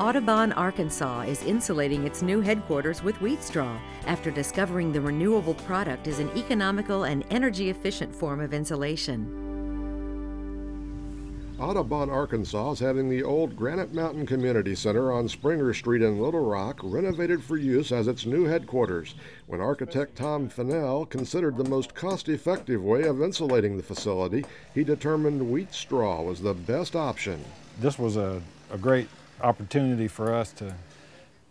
Audubon, Arkansas is insulating its new headquarters with wheat straw after discovering the renewable product is an economical and energy efficient form of insulation. Audubon, Arkansas is having the old Granite Mountain Community Center on Springer Street in Little Rock renovated for use as its new headquarters when architect Tom Fennell considered the most cost effective way of insulating the facility, he determined wheat straw was the best option. This was a, a great opportunity for us to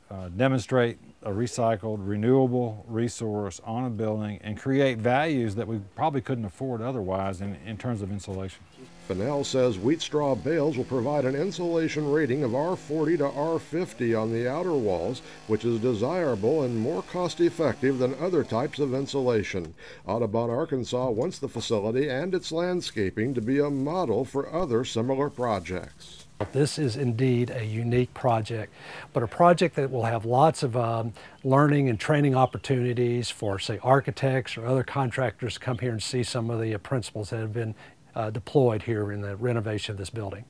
uh, demonstrate a recycled, renewable resource on a building and create values that we probably couldn't afford otherwise in, in terms of insulation. Fennell says wheat straw bales will provide an insulation rating of R40 to R50 on the outer walls, which is desirable and more cost effective than other types of insulation. Audubon, Arkansas wants the facility and its landscaping to be a model for other similar projects. This is indeed a unique project, but a project that will have lots of um, learning and training opportunities for, say, architects or other contractors to come here and see some of the uh, principles that have been uh, deployed here in the renovation of this building.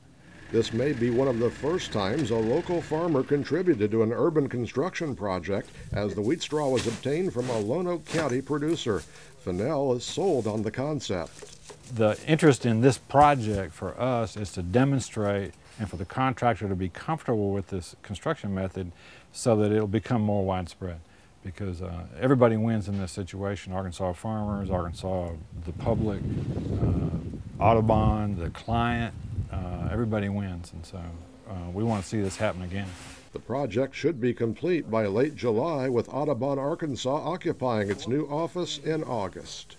This may be one of the first times a local farmer contributed to an urban construction project as the wheat straw was obtained from a Lonoke County producer. Fennell is sold on the concept. The interest in this project for us is to demonstrate and for the contractor to be comfortable with this construction method so that it'll become more widespread because uh, everybody wins in this situation. Arkansas farmers, Arkansas, the public, uh, Audubon, the client, uh, everybody wins. And so uh, we want to see this happen again. The project should be complete by late July with Audubon, Arkansas occupying its new office in August.